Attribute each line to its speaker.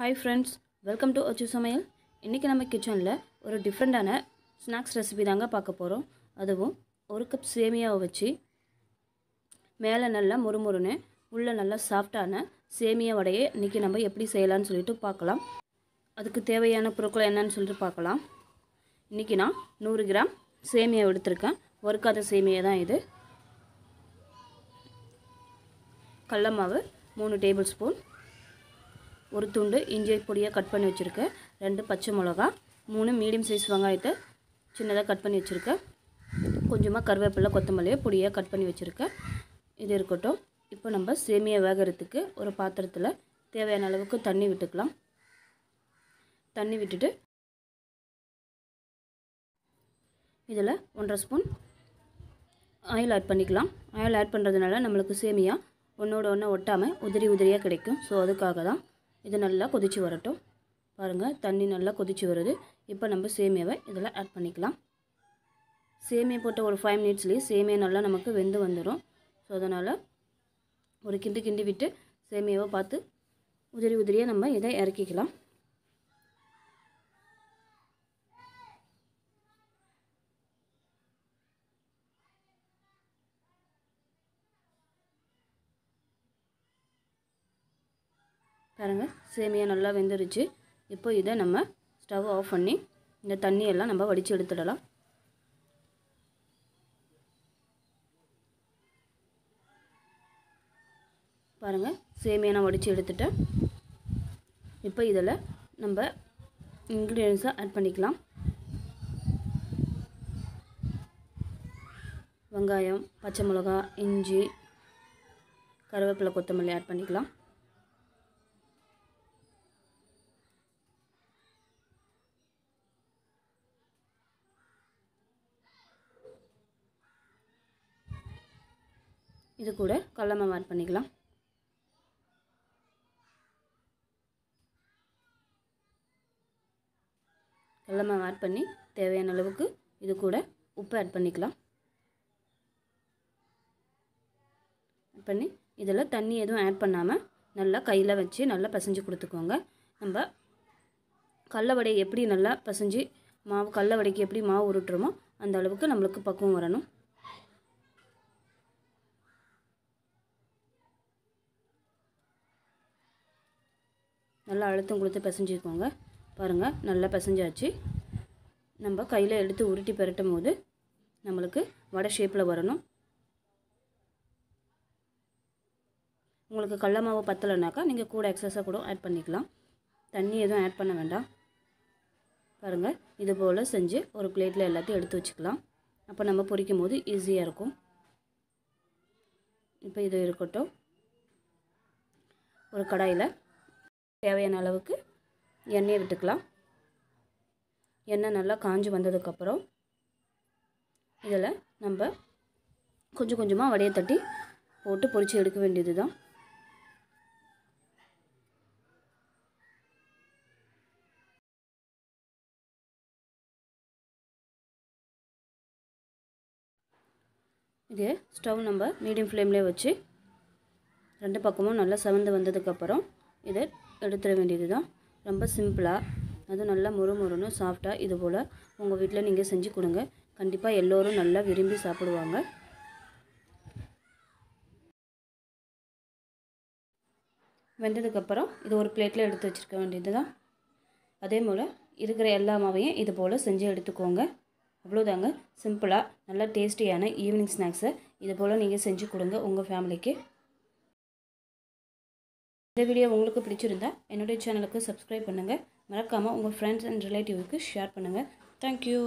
Speaker 1: Hi friends welcome to அச்சு சமையல் இன்றைக்கி நம்ம கிச்சனில் ஒரு டிஃப்ரெண்ட்டான ஸ்நாக்ஸ் ரெசிபி தாங்க பார்க்க போகிறோம் அதுவும் ஒரு கப் சேமியாவை வச்சு மேலே நல்லா முறுமுறுன்னு உள்ளே நல்லா சாஃப்டான சேமியா வடையை இன்றைக்கி நம்ம எப்படி செய்யலான்னு சொல்லிட்டு பார்க்கலாம். அதுக்கு தேவையான பொருட்கள் என்னன்னு சொல்லிட்டு பார்க்கலாம். இன்றைக்கி நான் நூறு கிராம் சேமியா எடுத்திருக்கேன். ஒருக்காத சேமியா தான் இது. கடல மாவு மூணு டேபிள் ஸ்பூன் ஒரு துண்டு இஞ்சி பொடியாக கட் பண்ணி வச்சுருக்கேன் ரெண்டு பச்சை மிளகா மூணு மீடியம் சைஸ் வெங்காயத்தை சின்னதாக கட் பண்ணி வச்சுருக்கேன் கொஞ்சமாக கருவேப்பிலை கொத்தமல்லியை பொடியாக கட் பண்ணி வச்சுருக்கேன் இது இருக்கட்டும். இப்போ நம்ம சேமியா வேகிறதுக்கு ஒரு பாத்திரத்தில் தேவையான அளவுக்கு தண்ணி விட்டுக்கலாம். தண்ணி விட்டுட்டு இதில் ஒன்றரை ஸ்பூன் ஆயில் ஆட் பண்ணிக்கலாம். ஆயில் ஆட் பண்ணுறதுனால நம்மளுக்கு சேமியா ஒன்றோட ஒன்று ஒட்டாமல் உதிரி உதிரியாக கிடைக்கும். ஸோ அதுக்காக தான் இது நல்லா கொதித்து வரட்டும். பாருங்கள் தண்ணி நல்லா கொதித்து வருது. இப்போ நம்ம சேமியாவை இதில் ஆட் பண்ணிக்கலாம். சேமியா போட்ட ஒரு ஃபைவ் மினிட்ஸ்லேயே சேமியா நல்லா நமக்கு வெந்து வந்துடும் ஸோ அதனால் ஒரு கிண்டு கிண்டி விட்டு சேமியாவை பார்த்து உதிரி உதிரியாக நம்ம இதை இறக்கிக்கலாம். பாருங்கள் சேமியா நல்லா வெந்துருச்சு. இப்போ இதை நம்ம ஸ்டவ் ஆஃப் பண்ணி இந்த தண்ணியெல்லாம் நம்ம வடித்து எடுத்துடலாம். பாருங்கள் சேமியா நான் வடித்து எடுத்துட்டேன். இப்போ இதில் நம்ம இன்க்ரீடியன்ஸை ஆட் பண்ணிக்கலாம். வெங்காயம் பச்சை மிளகா இஞ்சி கருவேப்பிலை கொத்தமல்லி ஆட் பண்ணிக்கலாம். இது கூட கடலமாவு ஆட் பண்ணிக்கலாம். கடல ஆட் பண்ணி தேவையான அளவுக்கு இது கூட உப்பு ஆட் பண்ணிக்கலாம். ஆட் பண்ணி இதில் தண்ணி எதுவும் ஆட் பண்ணாமல் நல்லா கையில் வச்சு நல்லா பசைஞ்சு கொடுத்துக்கோங்க. நம்ம கடல வடை எப்படி நல்லா பசைஞ்சு மாவு கடல வடைக்கு எப்படி மாவு உருட்டுறோமோ அந்த அளவுக்கு நம்மளுக்கு பக்குவம் வரணும். நல்லா அழுத்தம் கொடுத்து பிசைஞ்சிக்கோங்க. பாருங்கள் நல்லா பிசைஞ்சாச்சு. நம்ம கையில் எடுத்து உருட்டி பெரட்டும் போது நம்மளுக்கு வடை ஷேப்பில் வரணும். உங்களுக்கு கடல மாவு பத்தலைனாக்கா நீங்கள் கூட எக்ஸஸாக கூட ஆட் பண்ணிக்கலாம். தண்ணி எதுவும் ஆட் பண்ண வேண்டாம். பாருங்கள் இது போல் செஞ்சு ஒரு பிளேட்டில் எல்லாத்தையும் எடுத்து வச்சுக்கலாம். அப்போ நம்ம பொரிக்கும் போது ஈஸியாக இருக்கும். இப்போ இது இருக்கட்டும். ஒரு கடாயில் தேவையான அளவுக்கு எண்ணெயை விட்டுக்கலாம். எண்ணெய் நல்லா காஞ்சி வந்ததுக்கப்புறம் இதில் நம்ம கொஞ்சம் கொஞ்சமாக வடையை தட்டி போட்டு பொரித்து எடுக்க வேண்டியது தான் இது ஸ்டவ் நம்ம மீடியம் ஃப்ளேம்லேயே வச்சு ரெண்டு பக்கமும் நல்லா செவந்து வந்ததுக்கப்புறம் இதை எடுத்துட வேண்டியது தான் ரொம்ப சிம்பிளாக அதுவும் நல்லா முறு முறுன்னு சாஃப்டாக இது போல் உங்கள் வீட்டில் நீங்கள் செஞ்சு கொடுங்க. கண்டிப்பாக எல்லோரும் நல்லா விரும்பி சாப்பிடுவாங்க. வெந்ததுக்கப்புறம் இது ஒரு பிளேட்டில் எடுத்து வச்சுருக்க வேண்டியது தான் அதே போல் இருக்கிற எல்லா மாவையும் இது போல் செஞ்சு எடுத்துக்கோங்க. அவ்வளோதாங்க சிம்பிளாக நல்லா டேஸ்டியான ஈவினிங் ஸ்நாக்ஸை இது போல் நீங்கள் செஞ்சு கொடுங்க உங்கள் ஃபேமிலிக்கு இந்த வீடியோ உங்களுக்கு பிடிச்சிருந்தா என்னுடைய சேனலுக்கு சப்ஸ்கிரைப் பண்ணுங்கள் மறக்காமல் உங்கள் ஃப்ரெண்ட்ஸ் அண்ட் ரிலேட்டிவ்க்கு ஷேர் பண்ணுங்கள் தேங்க்யூ